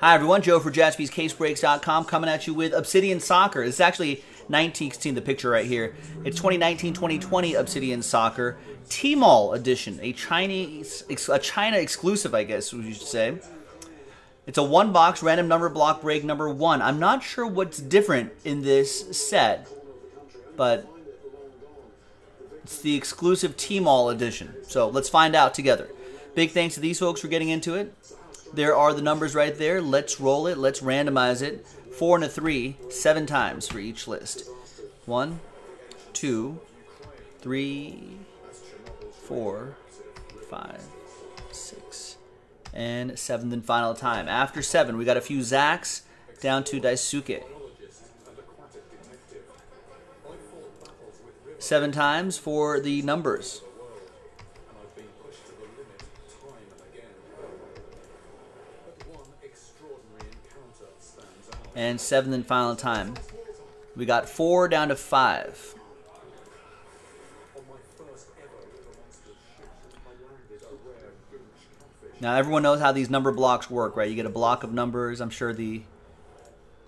Hi, everyone. Joe for jaspyscasebreaks.com coming at you with Obsidian Soccer. Is actually 19, you can see the picture right here. It's 2019-2020 Obsidian Soccer Tmall edition, a Chinese, a China exclusive, I guess we should say. It's a one box random number block break number one. I'm not sure what's different in this set, but it's the exclusive Tmall edition. So let's find out together. Big thanks to these folks for getting into it. There are the numbers right there. Let's roll it. Let's randomize it. Four and a three, seven times for each list. One, two, three, four, five, six, and seventh and final time. After seven, we got a few Zacks down to Daisuke. Seven times for the numbers. And seventh and final time. We got four down to five. Now everyone knows how these number blocks work, right? You get a block of numbers. I'm sure the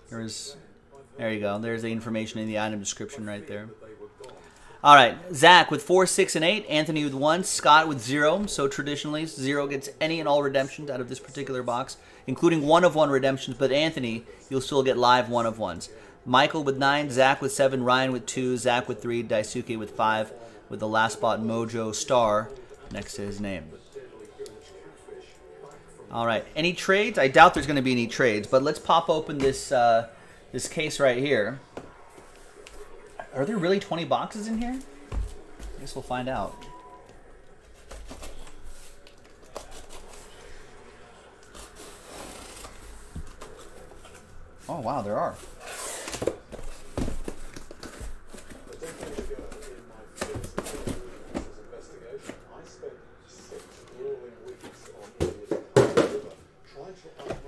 there's there you go. There's the information in the item description right there. All right, Zach with four, six, and eight. Anthony with one. Scott with zero. So traditionally, zero gets any and all redemptions out of this particular box, including one of one redemptions. But Anthony, you'll still get live one of ones. Michael with nine. Zach with seven. Ryan with two. Zach with three. Daisuke with five. With the last spot Mojo Star next to his name. All right. Any trades? I doubt there's going to be any trades, but let's pop open this uh, this case right here. Are there really 20 boxes in here? I guess we'll find out. Oh, wow, there are.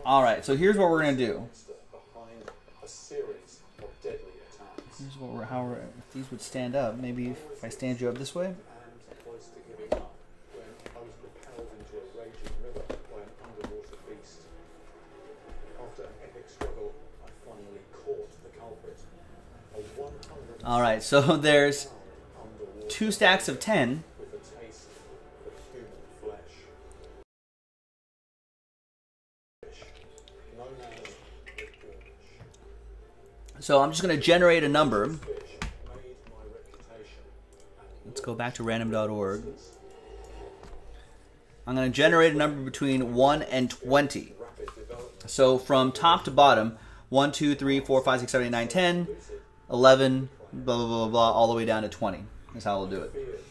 All right, so here's what we're going to do. Here's what we're, how we're, these would stand up. Maybe if I stand you up this way. And twice to give me up when I was propelled into a raging river by an underwater beast. After an epic struggle, I finally caught the culprit. All right, so there's two stacks of 10. So I'm just going to generate a number. Let's go back to random.org. I'm going to generate a number between 1 and 20. So from top to bottom, 1, 2, 3, 4, 5, 6, 7, 8, 9, 10, 11, blah, blah, blah, blah, all the way down to 20. That's how we'll do it.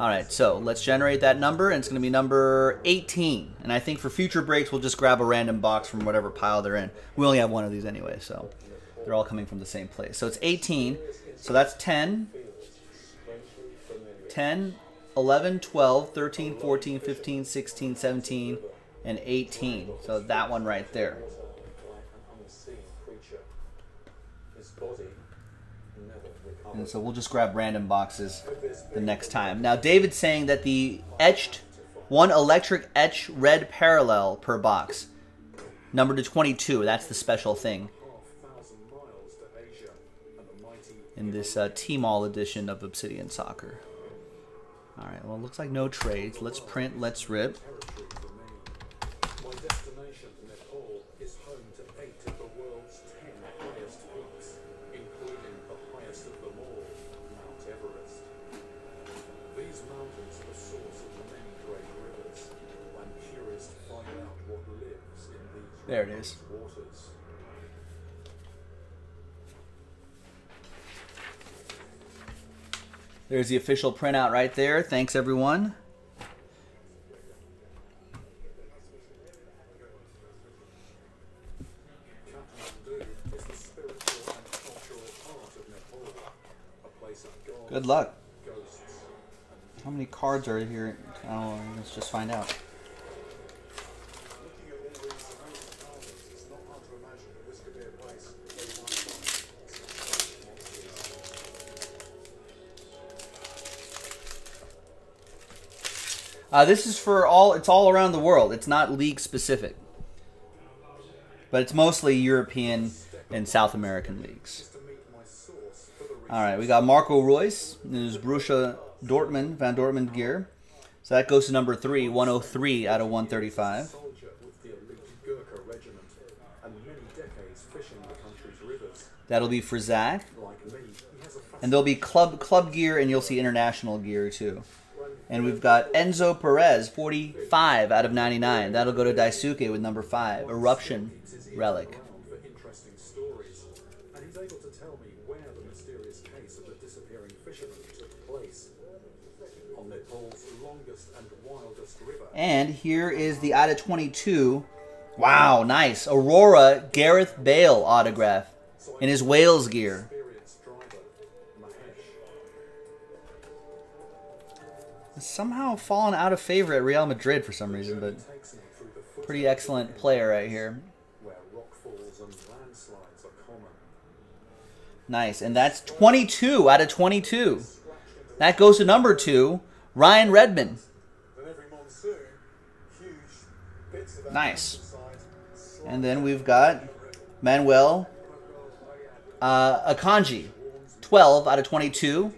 All right, so let's generate that number, and it's going to be number 18. And I think for future breaks, we'll just grab a random box from whatever pile they're in. We only have one of these anyway, so they're all coming from the same place. So it's 18. So that's 10, 10, 11, 12, 13, 14, 15, 16, 17, and 18. So that one right there. And so we'll just grab random boxes the next time. Now, David's saying that the etched, one electric etch red parallel per box, number to 22. That's the special thing in this uh, Tmall edition of Obsidian Soccer. All right, well, it looks like no trades. Let's print, let's rip. There it is. There's the official printout right there. Thanks, everyone. Good luck. How many cards are here? I don't know. Let's just find out. Uh, this is for all. It's all around the world. It's not league specific, but it's mostly European and South American leagues. All right, we got Marco Reus. This is Borussia Dortmund, Van Dortmund gear. So that goes to number three, 103 out of 135. That'll be for Zach. And there'll be club club gear, and you'll see international gear too. And we've got Enzo Perez, 45 out of 99. That'll go to Daisuke with number 5, Eruption Relic. And here is the out of 22. Wow, nice. Aurora Gareth Bale autograph in his Wales gear. Somehow fallen out of favor at Real Madrid for some reason, but pretty excellent player right here. Nice, and that's 22 out of 22. That goes to number two, Ryan Redmond. Nice. And then we've got Manuel uh, Akanji, 12 out of 22.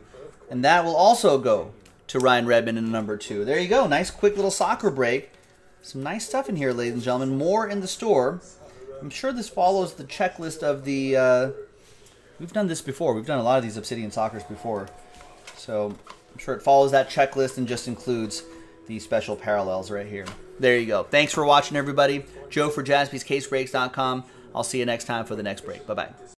And that will also go to Ryan Redmond in number two. There you go. Nice quick little soccer break. Some nice stuff in here, ladies and gentlemen. More in the store. I'm sure this follows the checklist of the... Uh, we've done this before. We've done a lot of these Obsidian Soccers before. So I'm sure it follows that checklist and just includes these special parallels right here. There you go. Thanks for watching, everybody. Joe for jaspyscasebreaks.com. I'll see you next time for the next break. Bye-bye.